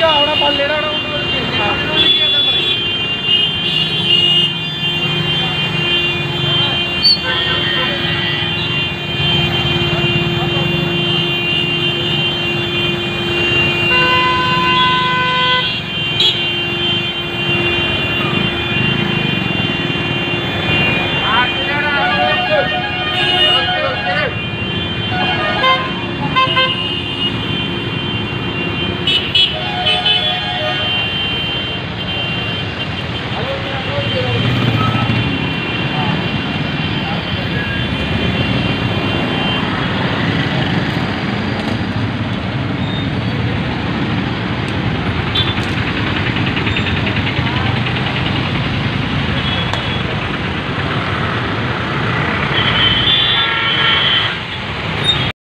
ਜਾ ਆਉਣਾ ਪਾ ਲੈਣਾ